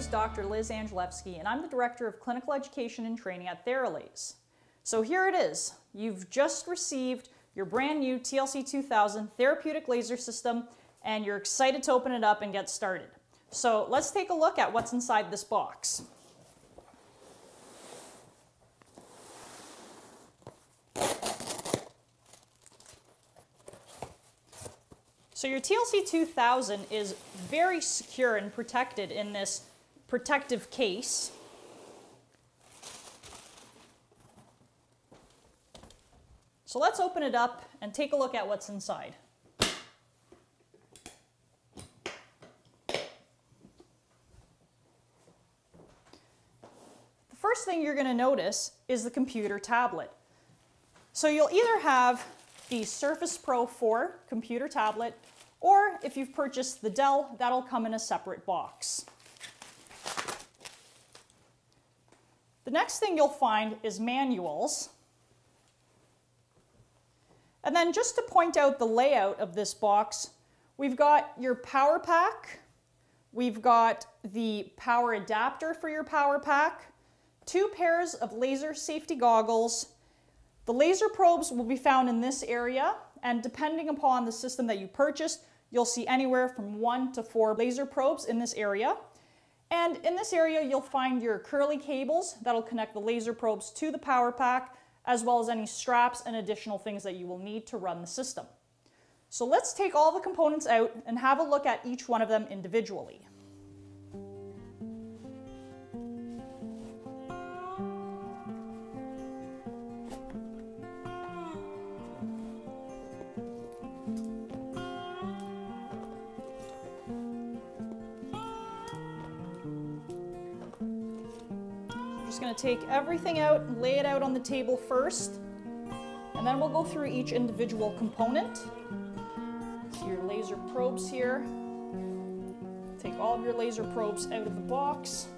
is Dr. Liz Angelewski, and I'm the Director of Clinical Education and Training at Theralase. So here it is. You've just received your brand new TLC 2000 therapeutic laser system, and you're excited to open it up and get started. So let's take a look at what's inside this box. So your TLC 2000 is very secure and protected in this protective case. So let's open it up and take a look at what's inside. The first thing you're going to notice is the computer tablet. So you'll either have the Surface Pro 4 computer tablet, or if you've purchased the Dell, that'll come in a separate box. The next thing you'll find is manuals. And then just to point out the layout of this box, we've got your power pack, we've got the power adapter for your power pack, two pairs of laser safety goggles, the laser probes will be found in this area, and depending upon the system that you purchased, you'll see anywhere from one to four laser probes in this area. And in this area, you'll find your curly cables that'll connect the laser probes to the power pack, as well as any straps and additional things that you will need to run the system. So let's take all the components out and have a look at each one of them individually. Going to take everything out and lay it out on the table first. And then we'll go through each individual component. So your laser probes here. Take all of your laser probes out of the box.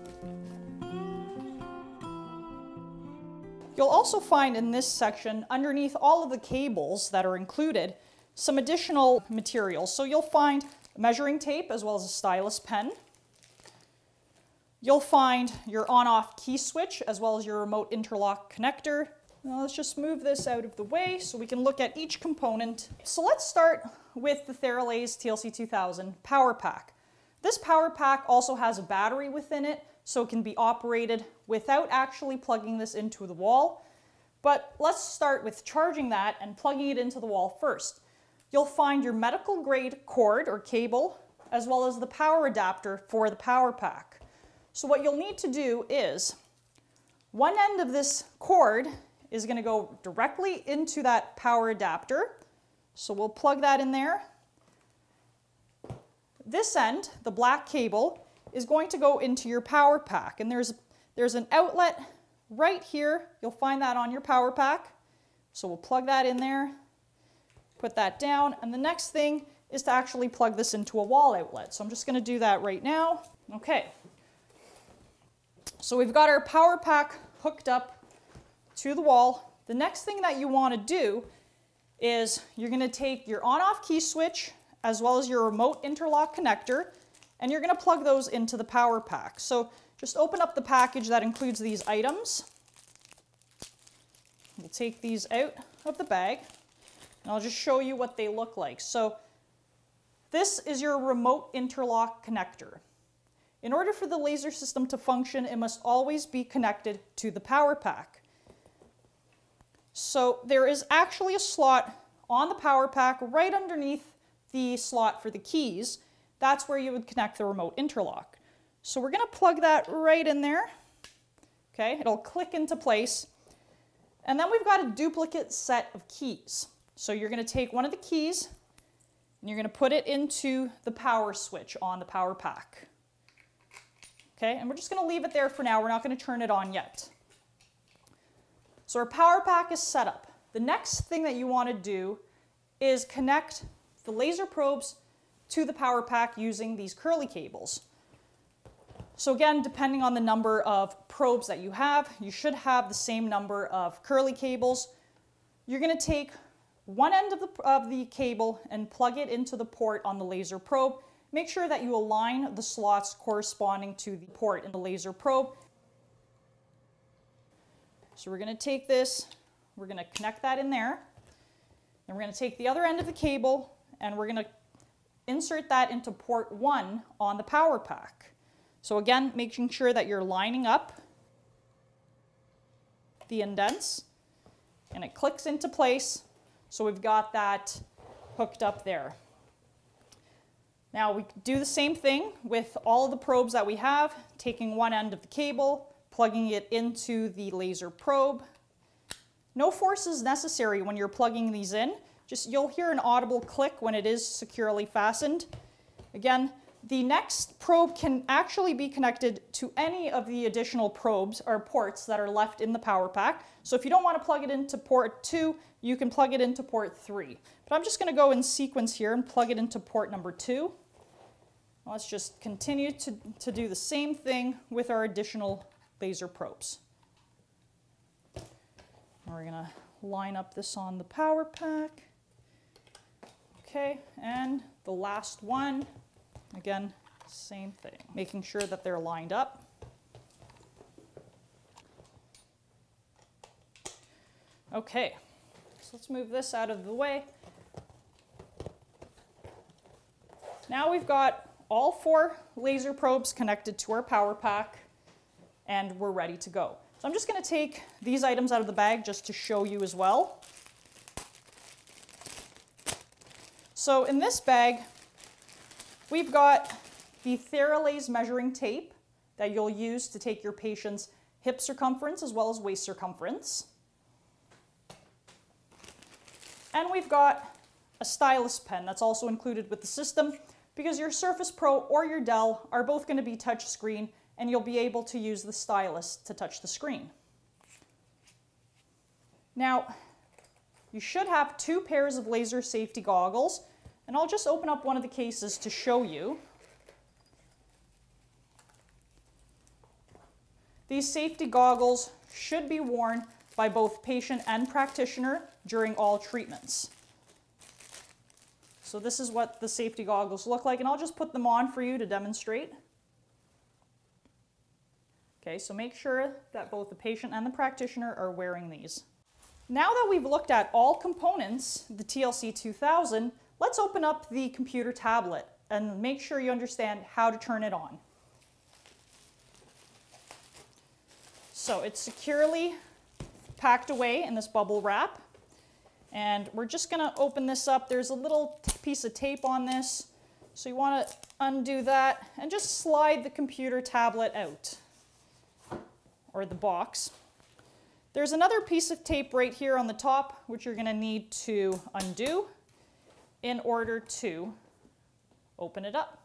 You'll also find in this section, underneath all of the cables that are included, some additional materials. So you'll find measuring tape as well as a stylus pen. You'll find your on-off key switch as well as your remote interlock connector. Now let's just move this out of the way so we can look at each component. So let's start with the Theralase TLC2000 power pack. This power pack also has a battery within it so it can be operated without actually plugging this into the wall. But let's start with charging that and plugging it into the wall first. You'll find your medical grade cord or cable as well as the power adapter for the power pack. So what you'll need to do is, one end of this cord is going to go directly into that power adapter. So we'll plug that in there. This end, the black cable, is going to go into your power pack. And there's, there's an outlet right here. You'll find that on your power pack. So we'll plug that in there, put that down. And the next thing is to actually plug this into a wall outlet. So I'm just going to do that right now. Okay. So we've got our power pack hooked up to the wall. The next thing that you want to do is you're going to take your on-off key switch as well as your remote interlock connector and you're going to plug those into the power pack. So just open up the package that includes these items. We'll take these out of the bag and I'll just show you what they look like. So this is your remote interlock connector. In order for the laser system to function, it must always be connected to the power pack. So there is actually a slot on the power pack right underneath the slot for the keys. That's where you would connect the remote interlock. So we're going to plug that right in there. Okay, it'll click into place. And then we've got a duplicate set of keys. So you're going to take one of the keys and you're going to put it into the power switch on the power pack. Okay, and we're just gonna leave it there for now. We're not gonna turn it on yet. So our power pack is set up. The next thing that you wanna do is connect the laser probes to the power pack using these curly cables. So again, depending on the number of probes that you have, you should have the same number of curly cables. You're gonna take one end of the, of the cable and plug it into the port on the laser probe make sure that you align the slots corresponding to the port in the laser probe. So we're going to take this, we're going to connect that in there, and we're going to take the other end of the cable and we're going to insert that into port 1 on the power pack. So again, making sure that you're lining up the indents and it clicks into place. So we've got that hooked up there. Now we do the same thing with all the probes that we have, taking one end of the cable, plugging it into the laser probe. No force is necessary when you're plugging these in. Just you'll hear an audible click when it is securely fastened. Again, the next probe can actually be connected to any of the additional probes or ports that are left in the power pack. So if you don't want to plug it into port 2, you can plug it into port 3. But I'm just going to go in sequence here and plug it into port number 2. Let's just continue to, to do the same thing with our additional laser probes. We're going to line up this on the power pack. Okay, and the last one Again, same thing, making sure that they're lined up. Okay, so let's move this out of the way. Now we've got all four laser probes connected to our power pack and we're ready to go. So I'm just going to take these items out of the bag just to show you as well. So in this bag, We've got the Theralase measuring tape that you'll use to take your patient's hip circumference as well as waist circumference. And we've got a stylus pen that's also included with the system because your Surface Pro or your Dell are both going to be touch screen and you'll be able to use the stylus to touch the screen. Now, you should have two pairs of laser safety goggles and I'll just open up one of the cases to show you. These safety goggles should be worn by both patient and practitioner during all treatments. So this is what the safety goggles look like, and I'll just put them on for you to demonstrate. Okay, so make sure that both the patient and the practitioner are wearing these. Now that we've looked at all components, the TLC 2000, Let's open up the computer tablet and make sure you understand how to turn it on. So it's securely packed away in this bubble wrap. And we're just gonna open this up. There's a little piece of tape on this. So you wanna undo that and just slide the computer tablet out or the box. There's another piece of tape right here on the top, which you're gonna need to undo in order to open it up.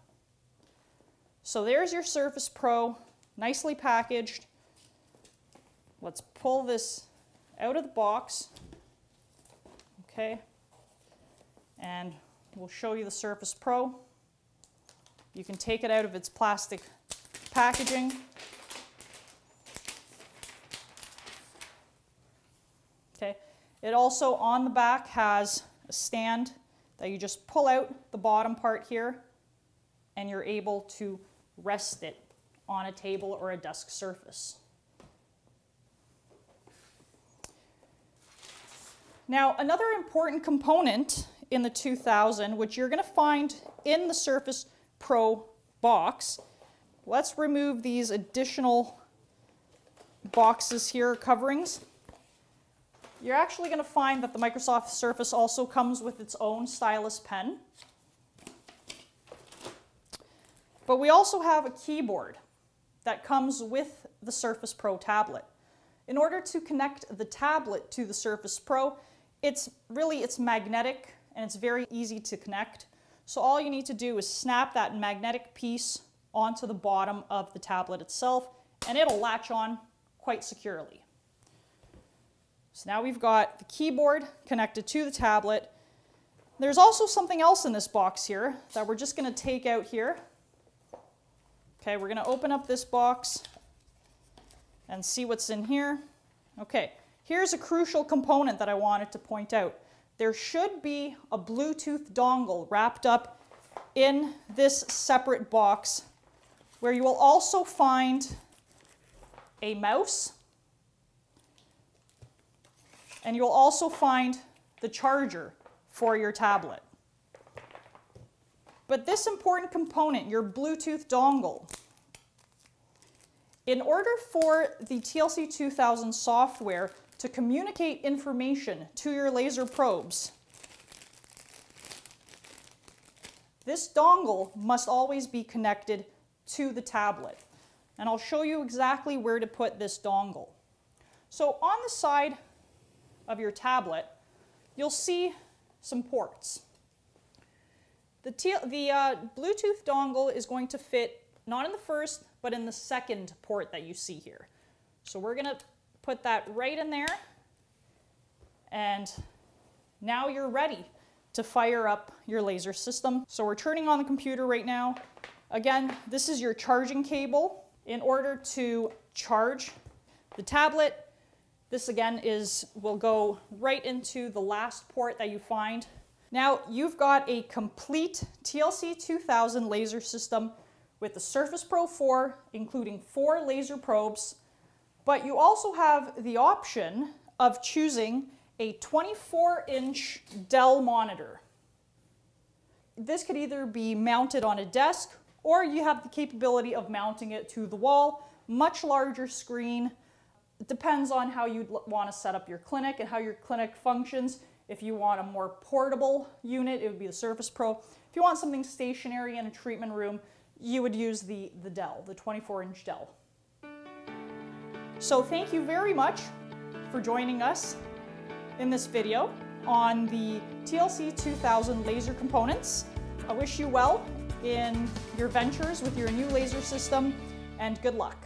So there's your Surface Pro, nicely packaged. Let's pull this out of the box. Okay. And we'll show you the Surface Pro. You can take it out of its plastic packaging. Okay. It also on the back has a stand that you just pull out the bottom part here and you're able to rest it on a table or a desk surface. Now, another important component in the 2000, which you're going to find in the Surface Pro box, let's remove these additional boxes here, coverings. You're actually going to find that the Microsoft Surface also comes with its own stylus pen. But we also have a keyboard that comes with the Surface Pro tablet. In order to connect the tablet to the Surface Pro, it's really it's magnetic and it's very easy to connect. So all you need to do is snap that magnetic piece onto the bottom of the tablet itself and it'll latch on quite securely. So now we've got the keyboard connected to the tablet. There's also something else in this box here that we're just going to take out here. Okay, we're going to open up this box and see what's in here. Okay, here's a crucial component that I wanted to point out. There should be a Bluetooth dongle wrapped up in this separate box where you will also find a mouse and you'll also find the charger for your tablet. But this important component, your Bluetooth dongle, in order for the TLC 2000 software to communicate information to your laser probes, this dongle must always be connected to the tablet. And I'll show you exactly where to put this dongle. So on the side of your tablet, you'll see some ports. The, the uh, Bluetooth dongle is going to fit not in the first, but in the second port that you see here. So we're going to put that right in there. And now you're ready to fire up your laser system. So we're turning on the computer right now. Again, this is your charging cable. In order to charge the tablet, this again is will go right into the last port that you find. Now you've got a complete TLC 2000 laser system with the Surface Pro 4, including four laser probes, but you also have the option of choosing a 24 inch Dell monitor. This could either be mounted on a desk or you have the capability of mounting it to the wall, much larger screen, it depends on how you'd want to set up your clinic and how your clinic functions. If you want a more portable unit, it would be the Surface Pro. If you want something stationary in a treatment room, you would use the, the Dell, the 24-inch Dell. So thank you very much for joining us in this video on the TLC 2000 laser components. I wish you well in your ventures with your new laser system and good luck.